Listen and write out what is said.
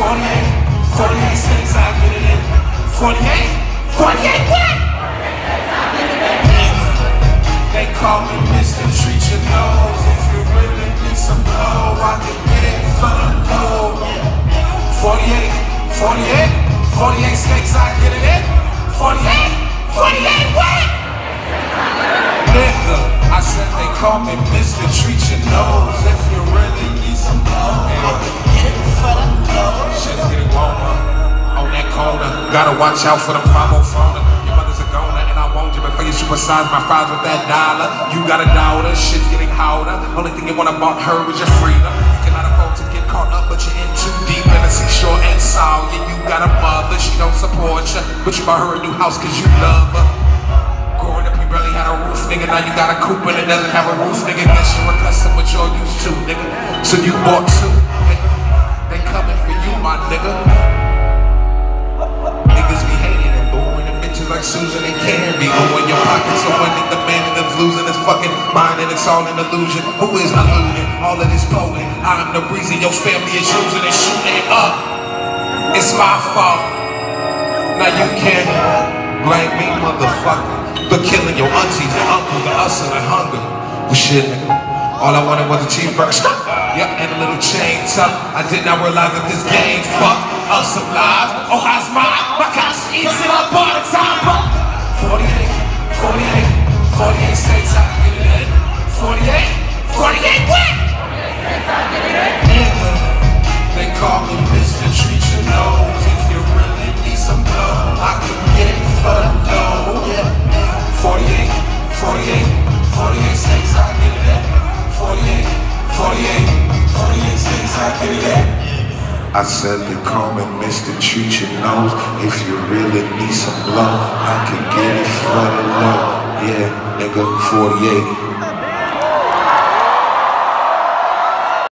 48, 48, 48 states I get it in. 48, 48 what? They call me Mr. Treat Your Nose. If you really need some blow, I can get it for the low. 48, 48, 48 snakes, I get it in. 48, 48 what? Nigga, I said they call me Mr. Treat Your Nose. If you really need some blow, I can get it for Gotta watch out for them 5 phone. Your mother's a goner, and I want you before you supersize my fries with that dollar. You got a daughter, shit's getting hotter. Only thing you wanna about her is your freedom. You cannot afford to get caught up, but you're in too deep in the seashore and sour. Yeah, you got a mother, she don't support you, but you bought her a new house cause you love her. Growing up, you barely had a roof, nigga. Now you got a coupe and it doesn't have a roof, nigga. Guess you're accustomed what you're used to, nigga. So you bought two, Susan and Candy. in your pockets are winning, the man and losing his fucking mind and it's all an illusion. Who is eluding all of this poet? I'm the reason your family is using and shooting up. It's my fault. Now you can't blame me, motherfucker, for killing your aunties and uncles and hustle and hunger. Well, shit, nigga. All I wanted was a cheeseburger. Yep, and a little chain tuck. I did not realize that this game fucked us alive. Oh, how's mine? My couch it for the low. 48, 48, 48 states I get it 48, 48, 48 states I get it. I said call me Mr. Treat Your Nose. If you really need some blow, I can get it for the low. Yeah, nigga, 48.